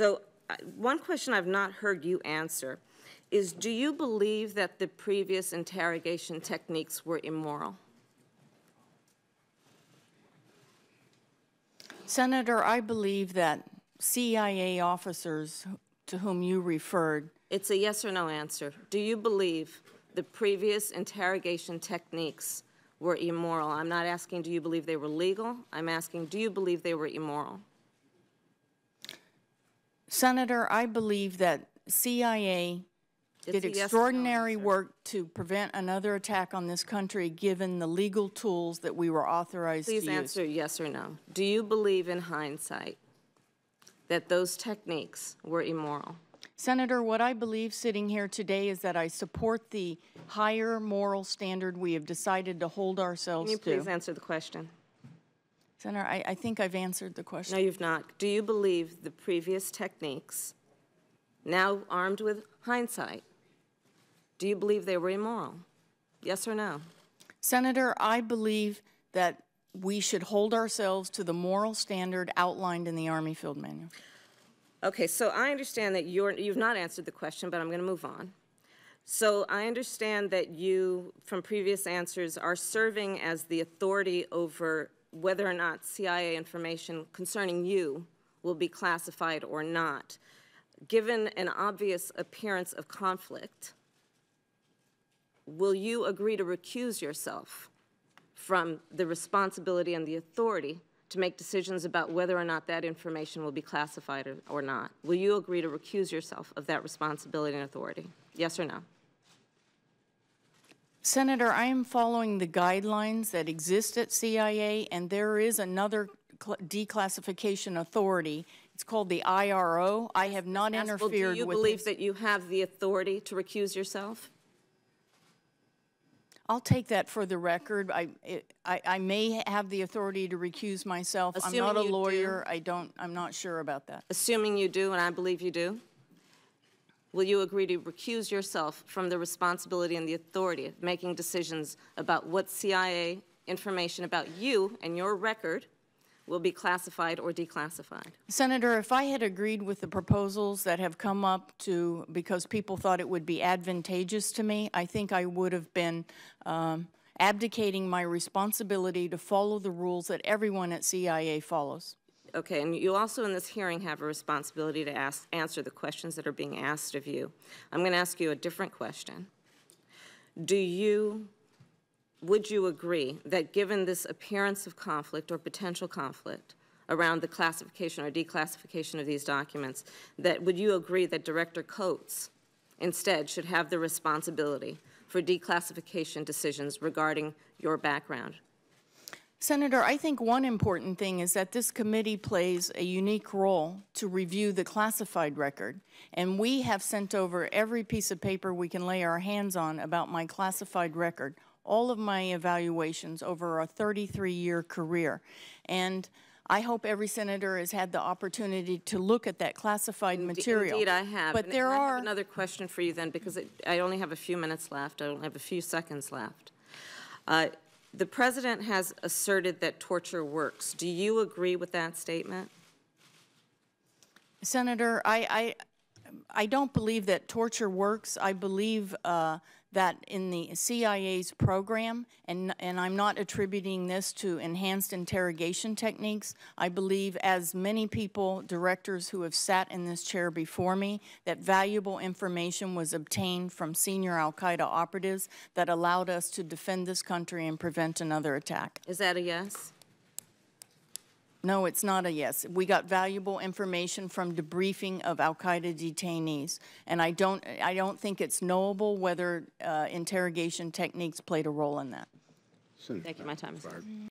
So, uh, one question I've not heard you answer is do you believe that the previous interrogation techniques were immoral? Senator, I believe that CIA officers to whom you referred, It's a yes or no answer. Do you believe the previous interrogation techniques were immoral? I'm not asking do you believe they were legal. I'm asking do you believe they were immoral? Senator, I believe that CIA It's did a yes no extraordinary work to prevent another attack on this country, given the legal tools that we were authorized to use. Please use. answer yes or no. Do you believe in hindsight that those techniques were immoral? Senator, what I believe sitting here today is that I support the higher moral standard we have decided to hold Can ourselves you please to. answer the question? Senator, I, I think I've answered the question. No, you've not. Do you believe the previous techniques, now armed with hindsight, do you believe they were immoral? Yes or no? Senator, I believe that we should hold ourselves to the moral standard outlined in the Army Field Manual. Okay, so I understand that you're, you've not answered the question, but I'm going to move on. So I understand that you, from previous answers, are serving as the authority over whether or not CIA information concerning you will be classified or not. Given an obvious appearance of conflict, will you agree to recuse yourself from the responsibility and the authority to make decisions about whether or not that information will be classified or, not? Will you agree to recuse yourself of that responsibility and authority? Yes or no? Senator, I am following the guidelines that exist at CIA, and there is another cl- declassification authority. It's called the IRO. I have not interfered. Well, do you believe this. that you have the authority to recuse yourself? I'll take that for the record. I, it- I, I may have the authority to recuse myself. I'm not a Assuming you do. lawyer. I don't, I'm not sure about that. Assuming you do, and I believe you do, will you agree to recuse yourself from the responsibility and the authority of making decisions about what CIA information about you and your record will be classified or declassified? Senator, if I had agreed with the proposals that have come up to, because people thought it would be advantageous to me, I think I would have been um, abdicating my responsibility to follow the rules that everyone at CIA follows. Okay, and you also in this hearing have a responsibility to ask, answer the questions that are being asked of you. I'm going to ask you a different question. Do you, would you agree that given this appearance of conflict or potential conflict around the classification or declassification of these documents, that would you agree that Director Coats instead should have the responsibility for declassification decisions regarding your background? Senator, I think one important thing is that this committee plays a unique role to review the classified record. And we have sent over every piece of paper we can lay our hands on about my classified record, all of my evaluations over a 33-year career. And I hope every senator has had the opportunity to look at that classified material. Indeed, I have. But And- there I are. have another question for you then, because it- I only have a few minutes left. I only have a few seconds left. Uh, The president has asserted that torture works. Do you agree with that statement? Senator, I, I, I don't believe that torture works. I believe uh, that in the CIA's program, and, and I'm not attributing this to enhanced interrogation techniques. I believe, as many people, directors who have sat in this chair before me, that valuable information was obtained from senior Al Qaeda operatives that allowed us to defend this country and prevent another attack. Is that a yes? No, it's not a yes. We got valuable information from debriefing of Al Qaeda detainees, and I don't, I don't think it's knowable whether uh, interrogation techniques played a role in that. Thank you, my time is up.